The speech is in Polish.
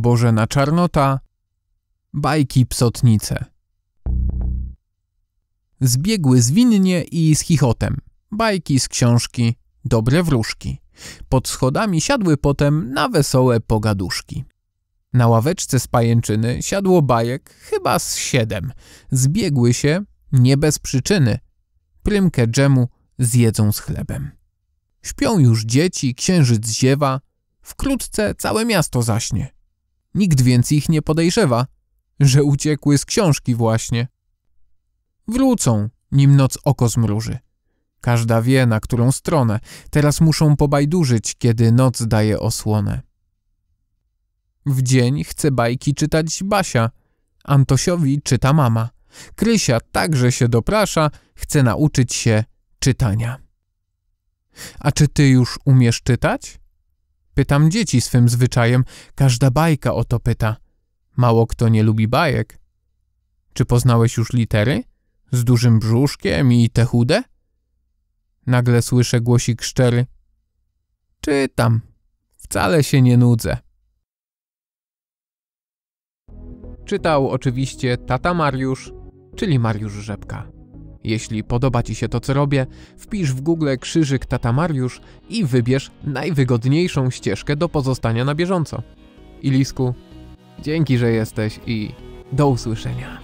Bożena Czarnota, bajki psotnice. Zbiegły zwinnie i z chichotem, bajki z książki, dobre wróżki. Pod schodami siadły potem na wesołe pogaduszki. Na ławeczce z pajęczyny siadło bajek chyba z siedem. Zbiegły się, nie bez przyczyny. Prymkę dżemu zjedzą z chlebem. Śpią już dzieci, księżyc ziewa, wkrótce całe miasto zaśnie. Nikt więc ich nie podejrzewa, że uciekły z książki właśnie. Wrócą, nim noc oko zmruży. Każda wie, na którą stronę. Teraz muszą pobajdurzyć, kiedy noc daje osłonę. W dzień chce bajki czytać Basia, Antosiowi czyta mama. Krysia także się doprasza, chce nauczyć się czytania. A czy ty już umiesz czytać? Pytam dzieci swym zwyczajem, każda bajka o to pyta. Mało kto nie lubi bajek. Czy poznałeś już litery? Z dużym brzuszkiem i te chude? Nagle słyszę głosik szczery. Czytam. Wcale się nie nudzę. Czytał oczywiście tata Mariusz, czyli Mariusz Rzepka. Jeśli podoba Ci się to, co robię, wpisz w Google krzyżyk tata Mariusz i wybierz najwygodniejszą ścieżkę do pozostania na bieżąco. Ilisku, dzięki, że jesteś i do usłyszenia.